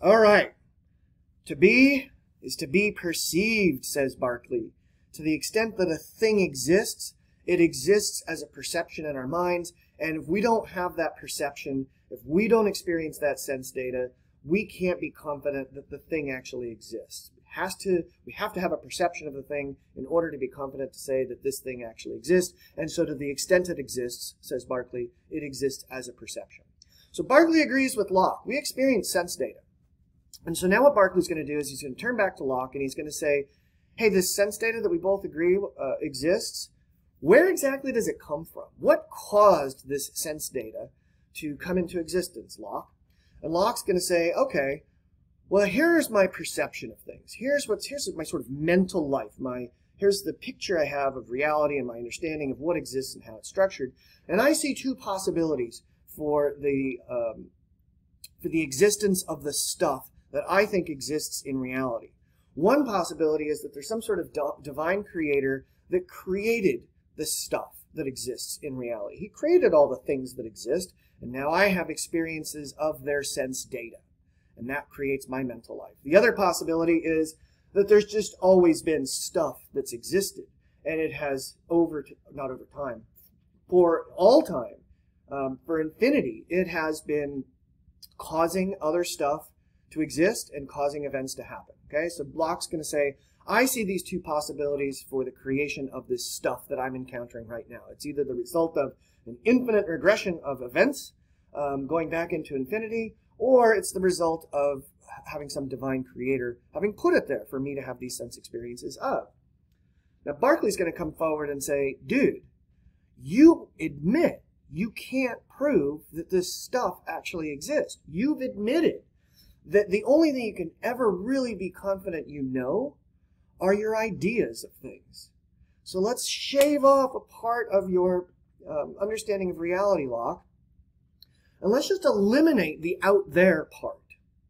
All right. To be is to be perceived, says Berkeley. To the extent that a thing exists, it exists as a perception in our minds. And if we don't have that perception, if we don't experience that sense data, we can't be confident that the thing actually exists. It has to, we have to have a perception of the thing in order to be confident to say that this thing actually exists. And so to the extent it exists, says Berkeley, it exists as a perception. So Berkeley agrees with Locke. We experience sense data. And so now what Berkeley's going to do is he's going to turn back to Locke and he's going to say, hey, this sense data that we both agree uh, exists, where exactly does it come from? What caused this sense data to come into existence, Locke? And Locke's going to say, okay, well, here's my perception of things. Here's what's here's my sort of mental life. My here's the picture I have of reality and my understanding of what exists and how it's structured. And I see two possibilities for the um, for the existence of the stuff that I think exists in reality. One possibility is that there's some sort of divine creator that created the stuff that exists in reality. He created all the things that exist, and now I have experiences of their sense data. And that creates my mental life. The other possibility is that there's just always been stuff that's existed, and it has over, not over time, for all time, um, for infinity, it has been causing other stuff to exist and causing events to happen. Okay, so Locke's going to say, I see these two possibilities for the creation of this stuff that I'm encountering right now. It's either the result of an infinite regression of events um, going back into infinity, or it's the result of having some divine creator having put it there for me to have these sense experiences of. Now, Berkeley's going to come forward and say, dude, you admit you can't prove that this stuff actually exists. You've admitted that the only thing you can ever really be confident you know are your ideas of things. So let's shave off a part of your um, understanding of reality Locke, and let's just eliminate the out there part.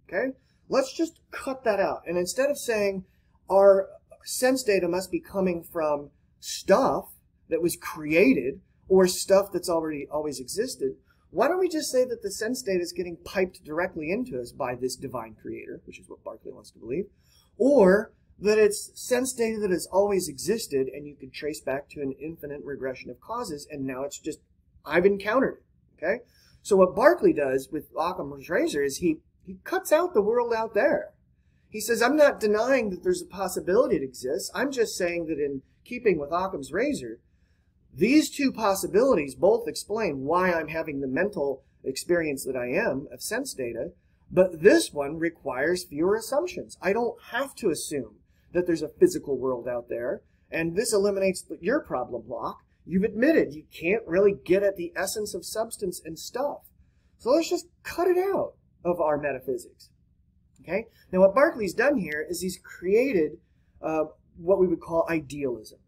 Okay? Let's just cut that out. And instead of saying our sense data must be coming from stuff that was created or stuff that's already always existed, why don't we just say that the sense data is getting piped directly into us by this divine creator, which is what Berkeley wants to believe, or that it's sense data that has always existed and you can trace back to an infinite regression of causes, and now it's just, I've encountered it, okay? So what Berkeley does with Ockham's razor is he, he cuts out the world out there. He says, I'm not denying that there's a possibility it exists. I'm just saying that in keeping with Ockham's razor, these two possibilities both explain why I'm having the mental experience that I am of sense data, but this one requires fewer assumptions. I don't have to assume that there's a physical world out there, and this eliminates your problem Locke. You've admitted you can't really get at the essence of substance and stuff. So let's just cut it out of our metaphysics. Okay? Now, what Berkeley's done here is he's created uh, what we would call idealism.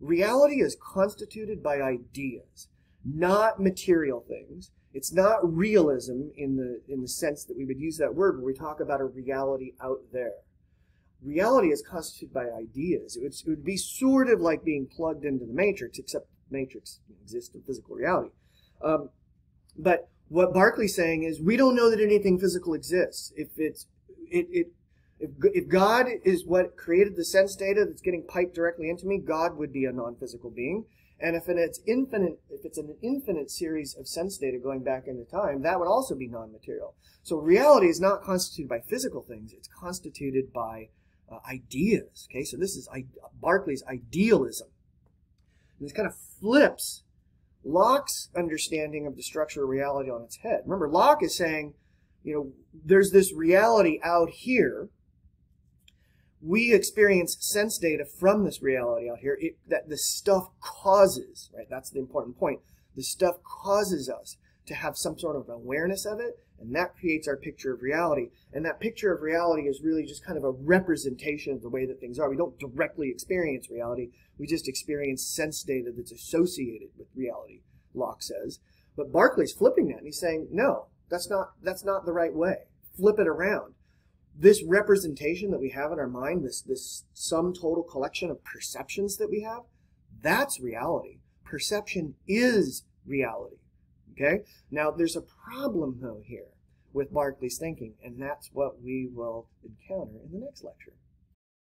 Reality is constituted by ideas, not material things. It's not realism in the in the sense that we would use that word when we talk about a reality out there. Reality is constituted by ideas. It would, it would be sort of like being plugged into the matrix, except matrix exists in physical reality. Um, but what Berkeley's saying is we don't know that anything physical exists. If it's it, it if, if God is what created the sense data that's getting piped directly into me, God would be a non-physical being. And if it's infinite, if it's an infinite series of sense data going back into time, that would also be non-material. So reality is not constituted by physical things; it's constituted by uh, ideas. Okay, so this is I, Berkeley's idealism. And this kind of flips Locke's understanding of the structure of reality on its head. Remember, Locke is saying, you know, there's this reality out here we experience sense data from this reality out here it, that the stuff causes, right? That's the important point. The stuff causes us to have some sort of awareness of it, and that creates our picture of reality. And that picture of reality is really just kind of a representation of the way that things are. We don't directly experience reality, we just experience sense data that's associated with reality, Locke says. But Berkeley's flipping that, and he's saying, no, that's not, that's not the right way. Flip it around this representation that we have in our mind, this, this sum total collection of perceptions that we have, that's reality. Perception is reality. Okay? Now, there's a problem, though, here. with Berkeley's thinking, and that's what we will encounter in the next lecture.